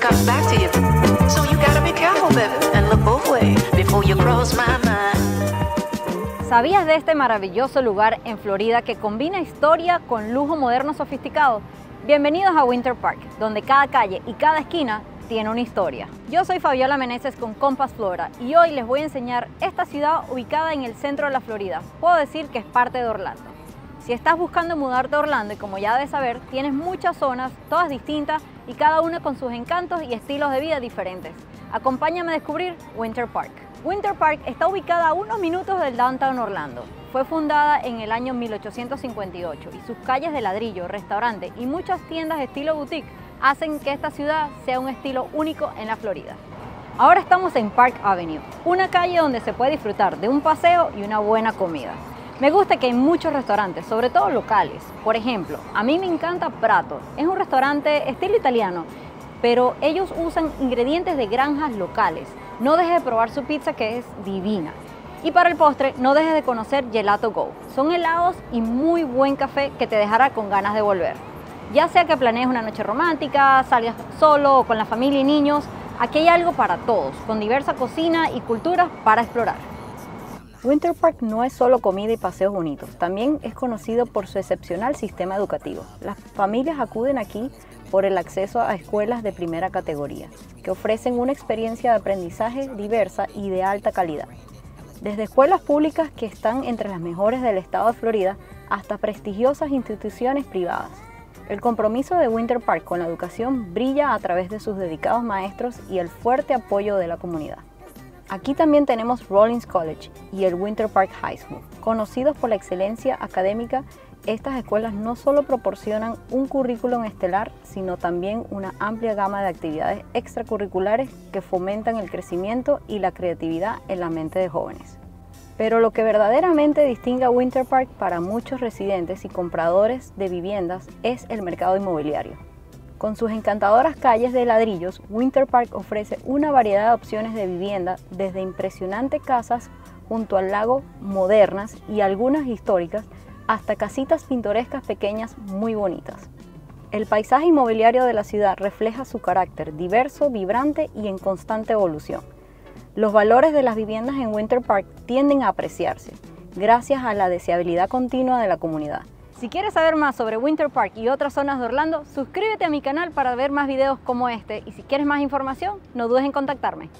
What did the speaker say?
back to you. So you gotta be careful, baby, and look both ways before you cross my. ¿Sabías de este maravilloso lugar en Florida que combina historia con lujo moderno sofisticado? Bienvenidos a Winter Park, donde cada calle y cada esquina tiene una historia. Yo soy Fabiola Meneses con Compass Flora y hoy les voy a enseñar esta ciudad ubicada en el centro de la Florida. Puedo decir que es parte de Orlando. Si estás buscando mudarte a Orlando y como ya debes saber, tienes muchas zonas, todas distintas y cada una con sus encantos y estilos de vida diferentes. Acompáñame a descubrir Winter Park. Winter Park está ubicada a unos minutos del downtown Orlando. Fue fundada en el año 1858 y sus calles de ladrillo, restaurante y muchas tiendas de estilo boutique hacen que esta ciudad sea un estilo único en la Florida. Ahora estamos en Park Avenue, una calle donde se puede disfrutar de un paseo y una buena comida. Me gusta que hay muchos restaurantes, sobre todo locales. Por ejemplo, a mí me encanta Prato. Es un restaurante estilo italiano, pero ellos usan ingredientes de granjas locales. No dejes de probar su pizza que es divina. Y para el postre, no dejes de conocer Gelato Go. Son helados y muy buen café que te dejará con ganas de volver. Ya sea que planees una noche romántica, salgas solo o con la familia y niños, aquí hay algo para todos, con diversa cocina y cultura para explorar. Winter Park no es solo comida y paseos bonitos, también es conocido por su excepcional sistema educativo. Las familias acuden aquí por el acceso a escuelas de primera categoría, que ofrecen una experiencia de aprendizaje diversa y de alta calidad. Desde escuelas públicas que están entre las mejores del estado de Florida hasta prestigiosas instituciones privadas. El compromiso de Winter Park con la educación brilla a través de sus dedicados maestros y el fuerte apoyo de la comunidad. Aquí también tenemos Rollins College y el Winter Park High School. Conocidos por la excelencia académica, estas escuelas no solo proporcionan un currículum estelar, sino también una amplia gama de actividades extracurriculares que fomentan el crecimiento y la creatividad en la mente de jóvenes. Pero lo que verdaderamente distingue a Winter Park para muchos residentes y compradores de viviendas es el mercado inmobiliario. Con sus encantadoras calles de ladrillos, Winter Park ofrece una variedad de opciones de vivienda, desde impresionantes casas junto al lago modernas y algunas históricas, hasta casitas pintorescas pequeñas muy bonitas. El paisaje inmobiliario de la ciudad refleja su carácter diverso, vibrante y en constante evolución. Los valores de las viviendas en Winter Park tienden a apreciarse, gracias a la deseabilidad continua de la comunidad. Si quieres saber más sobre Winter Park y otras zonas de Orlando, suscríbete a mi canal para ver más videos como este y si quieres más información, no dudes en contactarme.